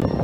you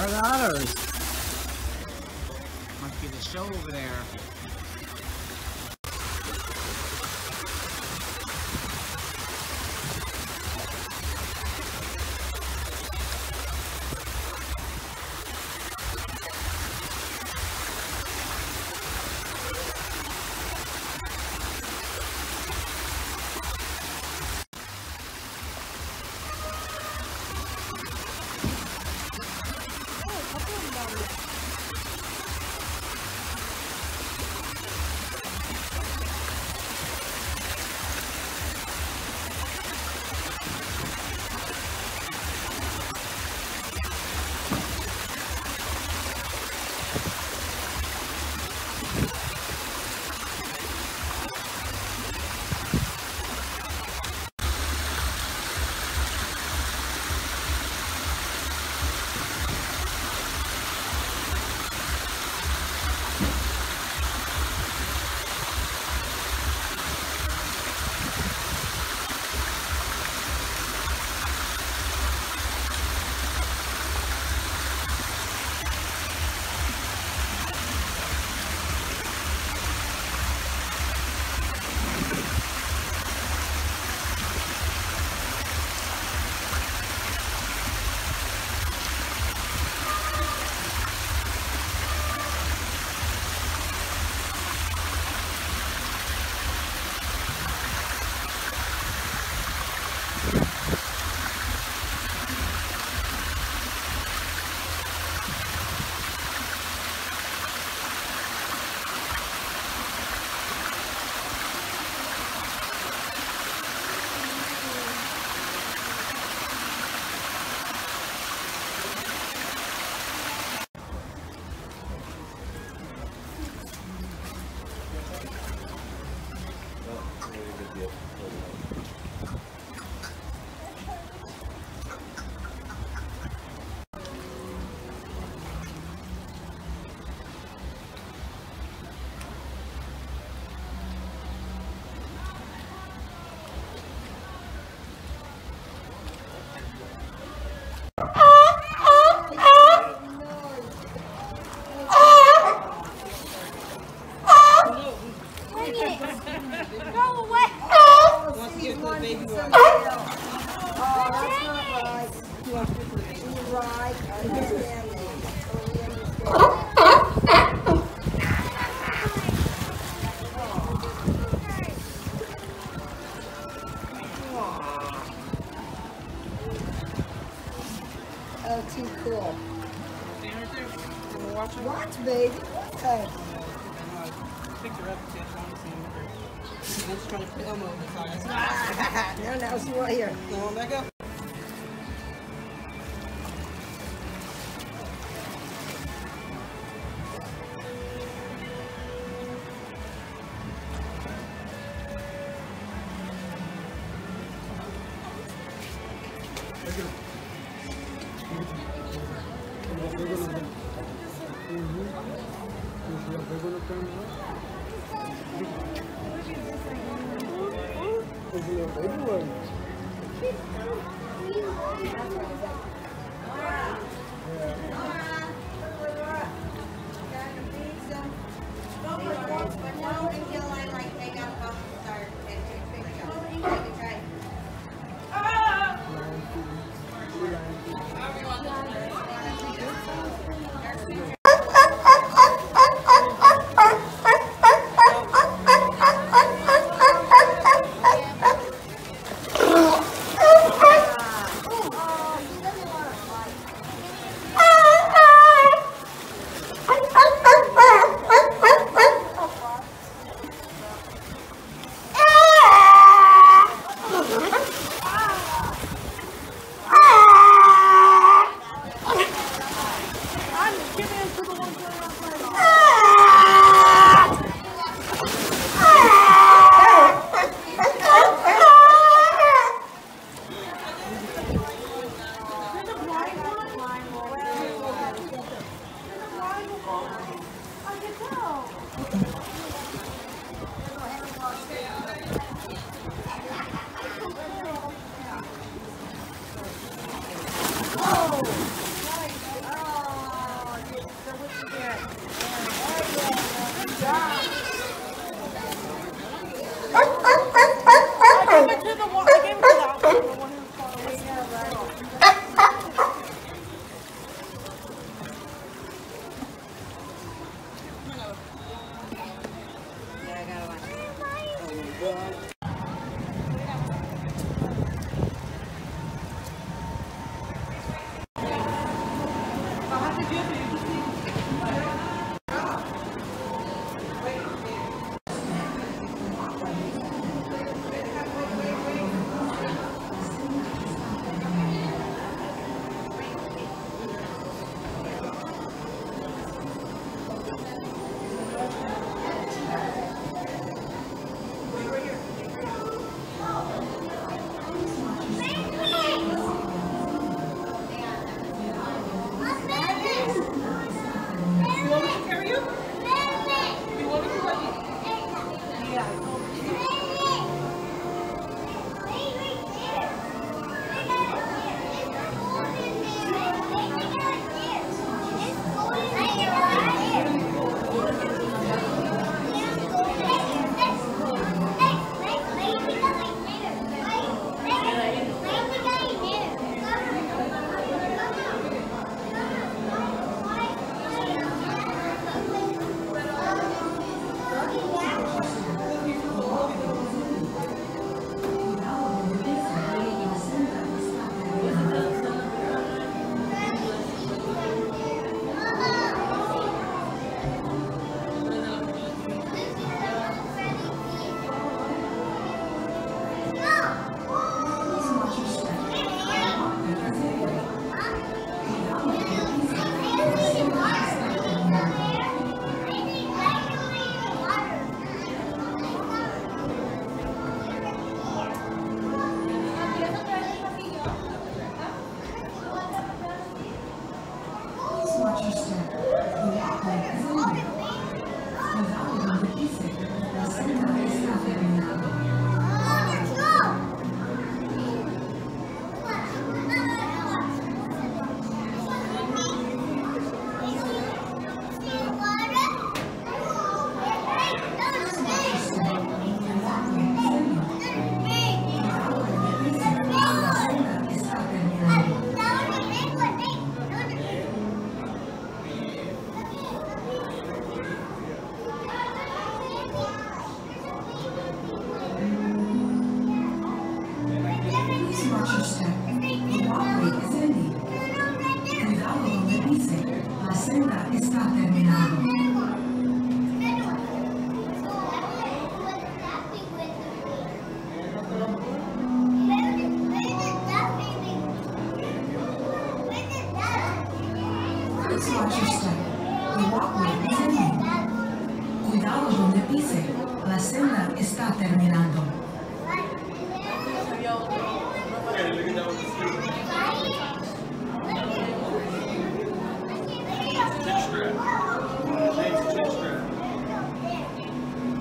There are the. Must be the show over there. Everyone.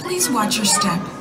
Please watch your step.